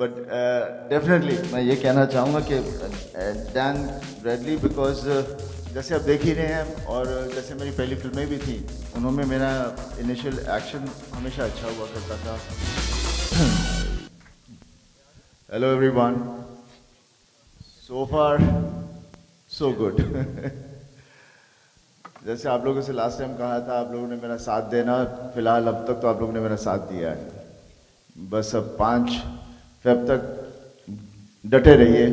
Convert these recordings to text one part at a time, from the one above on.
But definitely uh, मैं ये कहना चाहूँगा कि डैन ब्रेडली बिकॉज़ जैसे आप देख ही रहे हैं और जैसे मेरी पहली फ़िल्में भी थी उन्होंने मेरा इनिशियल एक्शन हमेशा अच्छा हुआ करता था। Hello everyone so far so good जैसे आप लोगों से लास्ट टाइम कहा था आप लोगों ने मेरा साथ देना फ़िलहाल अब तक तो आप लोगों ने मेरा साथ दिया है। बस अब पाँच फेब तक डटे रहिए,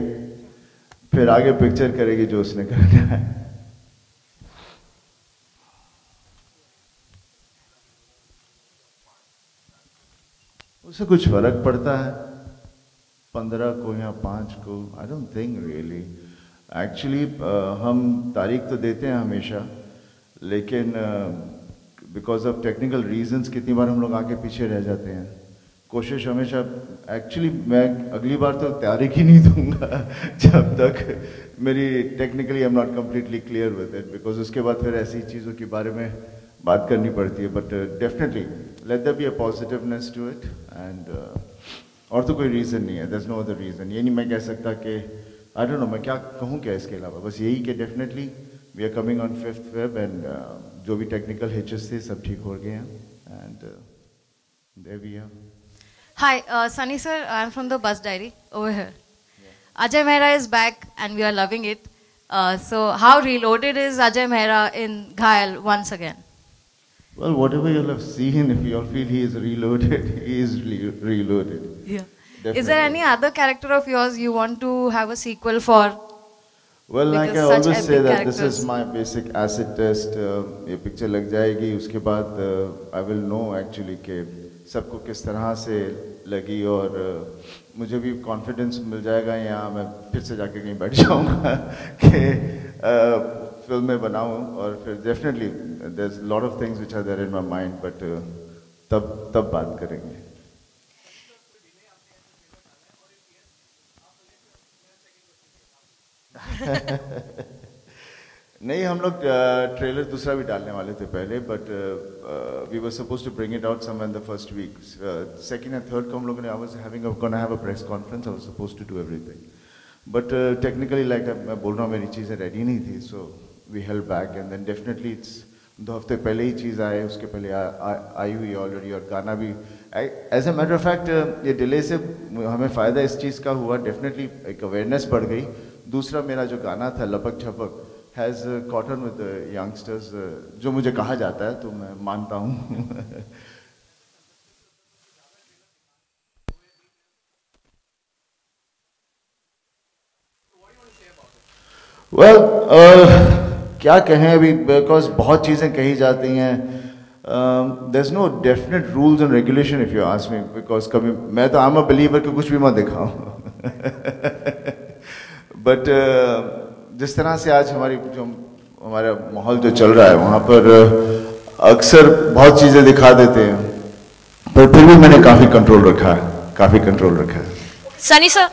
फिर आगे पिक्चर करेगी जो उसने करना है। उससे कुछ फ़र्क पड़ता है। पंद्रह को या पाँच को I don't think really actually हम तारीख तो देते हैं हमेशा, लेकिन बिकॉज़ ऑफ़ टेक्निकल रीजंस कितनी बार हम लोग आगे पीछे रह जाते हैं। कोशिश हमेशा एक्चुअली मैं अगली बार तो तारीख ही नहीं दूँगा जब तक मेरी technically I am not completely clear with it because उसके बाद फिर ऐसी चीज़ों के बारे में बात करनी पड़ती है but definitely let the be a positiveness to it and और तो कोई रीज़न नहीं है दस नो अदर रीज़न ये नहीं मैं कह सकता कि आई डोंट नो मैं क्या कहूँ क्या इसके अलावा? बस यही कि definitely we are coming on fifth web and जो भी टेक्निकल हिचेस थे सब ठीक हो गए हैं and there we are Hi, uh, Sunny sir, I'm from the Bus Diary over here. Yeah. Ajay Mehra is back and we are loving it. Uh, so, how reloaded is Ajay Mehra in Ghayal once again? Well, whatever you'll have seen, if you all feel he is reloaded, he is re reloaded. Yeah. Definitely. Is there any other character of yours you want to have a sequel for? Well, like I always say that this is my basic acid test. Uh, ये picture लग जाएगी उसके बाद uh, I will know actually कि सबको किस तरह से लगी और मुझे भी कॉन्फिडेंस मिल जाएगा यहाँ मैं फिर से जाके कहीं बैठ जाऊँगा कि फ़िल्म में बनाऊँ और फिर definitely there lot of things which are there in my mind but तब तब बात करेंगे। नहीं, हम लोग ट्रेलर दूसरा भी डालने वाले थे पहले but we were suppose to bring it out some the first week second and third को हम लोगों ने I having a gonna have a press conference I was suppose to do everything but technically like मैं बोल रहा हूँ, मेरी चीज़ें रेडी नहीं थी so we help back and then definitely it's दो हफ़्ते पहले ही चीज़ आए, उसके पहले आई हुई ऑलरेडी और गाना भी as a matter of fact ये डिले से हमें फ़ायदा इस चीज़ का हुआ डेफिनेटली एक अवेयरनेस बढ़ गई। दूसरा मेरा जो गाना था, लपक छपक has caught on with youngsters जो मुझे कहा जाता है तो मैं मानता हूँ। वेल well, uh, क्या कहें अभी? बिकॉज़ बहुत चीज़ें कही जाती हैं। There is no definite rules and regulation if you ask me because कभी मैं तो आम अ बिलीवर कि कुछ भी मत दिखाऊँ बट जिस तरह से आज हमारी जो हमारा माहौल जो चल रहा है वहाँ पर अक्सर बहुत चीज़ें दिखा देते हैं पर फिर भी मैंने काफ़ी कंट्रोल रखा है काफ़ी कंट्रोल रखा है। सनी सर।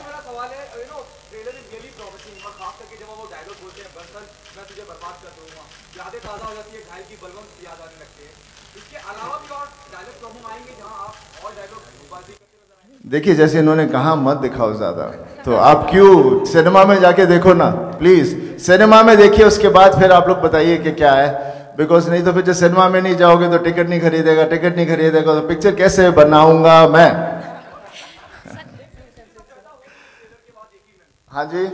देखिए, जैसे इन्होंने कहा, मत दिखाओ ज़्यादा। तो आप क्यों सिनेमा में जाके देखो ना? प्लीज़ सिनेमा में देखिए, उसके बाद फिर आप लोग बताइए कि क्या है। बिकॉज़ नहीं तो फिर जब सिनेमा में नहीं जाओगे तो टिकट नहीं खरीदेगा, टिकट नहीं खरीदेगा तो पिक्चर कैसे बनाऊँगा मैं? हाँ जी।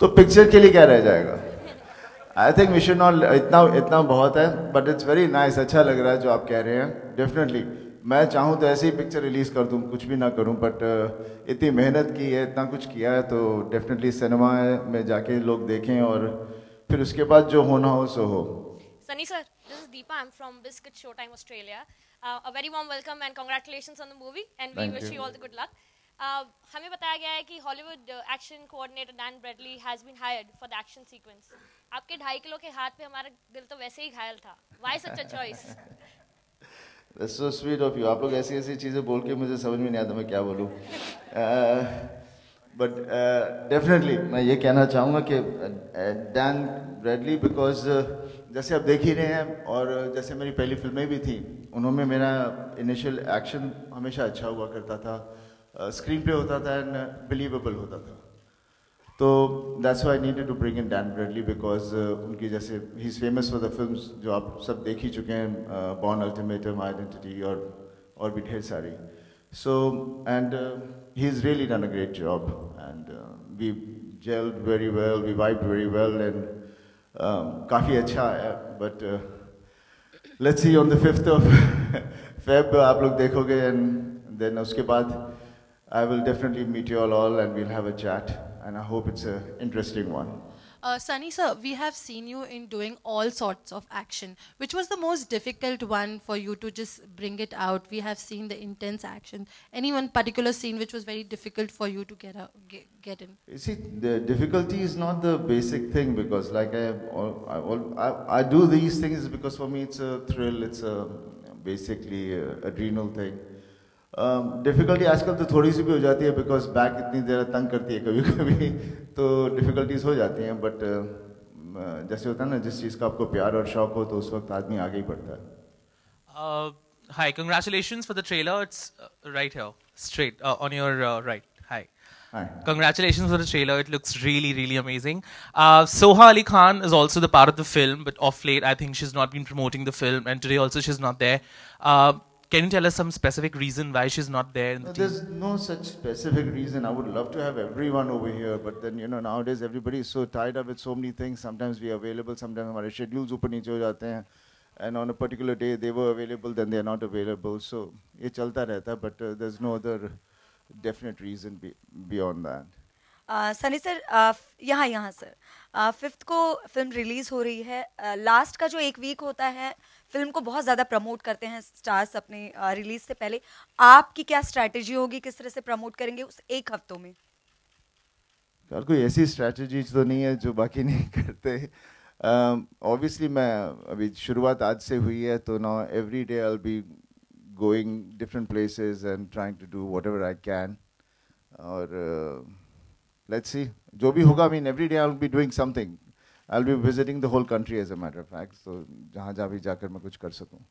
तो पिक्चर के लिए क्या रह जाएगा? आई थिंक मिशन ऑल इतना इतना बहुत है बट इट्स वेरी नाइस अच्छा लग रहा है जो आप कह रहे हैं डेफिनेटली मैं चाहूँ तो ऐसी ही पिक्चर रिलीज़ कर दूँ कुछ भी ना करूँ बट uh, इतनी मेहनत की है इतना कुछ किया है तो डेफिनेटली सिनेमा में जाके लोग देखें और फिर उसके बाद जो होना हो सो हो. Sunny sir this is Deepa I am from biscuit show time Australia a very warm welcome and congratulations on the movie and we wish you all the good luck Uh, हमें बताया गया है कि Hollywood action coordinator Dan Bradley has been hired for the action sequence आपके ढाई kilo के हाथ पे हमारा दिल तो वैसे ही घायल था। Why such a choice That's so sweet of you. आप लोग ऐसी ऐसी चीज़ें बोल के मुझे समझ में नहीं आता मैं क्या बोलूँ। बट डेफिनेटली uh, मैं ये कहना चाहूँगा कि डैन ब्रेडली बिकॉज़ जैसे आप देख ही रहे हैं और जैसे मेरी पहली फ़िल्में भी थी उन्होंने मेरा इनिशियल एक्शन हमेशा अच्छा हुआ करता था। स्क्रीन uh, पे होता था एंड बिलीवेबल होता था। तो that's why needed to bring in Dan Bradley because उनकी जैसे ही is famous for the film जो आप सब देख ही चुके हैं बॉर्न अल्टीमेटम आइडेंटिटी और और भी ढेर सारी। So and he is really done a great job and we jelled very well we vibe very well and काफ़ी अच्छा है but let's see on the fifth of Feb आप लोग देखोगे एंड देन उसके बाद I will definitely meet you all, all and we'll have a chat. And I hope it's an interesting one. Uh, Sunny sir, we have seen you in doing all sorts of action. Which was the most difficult one for you to just bring it out? We have seen the intense action. Any one particular scene which was very difficult for you to get out, get, get in? You see, the difficulty is not the basic thing because, like I, I, I, I do these things because for me it's a thrill. It's a basically a adrenal thing. Difficulty um, आजकल तो थोड़ी सी भी हो जाती है because back इतनी देर तंग करती है कभी कभी तो डिफ़िकल्टीज हो जाती हैं बट uh, जैसे होता है ना जिस चीज़ का आपको प्यार और शौक हो तो उस वक्त आदमी आगे ही बढ़ता है Hi, congratulations for the trailer. It's uh, right here, straight uh, on your uh, right. Hi. Hi. Congratulations for the trailer. It looks really, really amazing. Uh, Soha Ali Khan is also the part of the film, but off late, I think she's not been promoting the film, and today also she's not there. Uh, can you tell us some specific reason why she's not there? The no, there's no such specific reason. I would love to have everyone over here, but then you know nowadays everybody is so tied up with so many things. Sometimes we are available, sometimes our schedules ऊपर नीचे हो जाते हैं. And on a particular day they were available, then they are not available. So ये चलता रहता, but uh, there's no other definite reason be, beyond that. Sunny sir यहाँ यहाँ सर फिफ्थ को फ़िल्म रिलीज़ हो रही है लास्ट का जो एक वीक होता है फ़िल्म को बहुत ज़्यादा प्रमोट करते हैं स्टार्स अपने रिलीज़ से पहले। आपकी क्या स्ट्रैटेजी होगी? किस तरह से प्रमोट करेंगे उस एक हफ्तों में? यार कोई ऐसी स्ट्रैटेजी तो नहीं है जो बाकी नहीं करते। ऑब्वियसली uh, मैं अभी शुरुआत आज से हुई है तो now every day I be going different places and trying to do what I can और लेट्स सी जो भी होगा I mean every day I will be doing something I'll be visiting the whole country as a matter of fact. So जहाँ जहाँ भी जाकर मैं कुछ कर सकूँ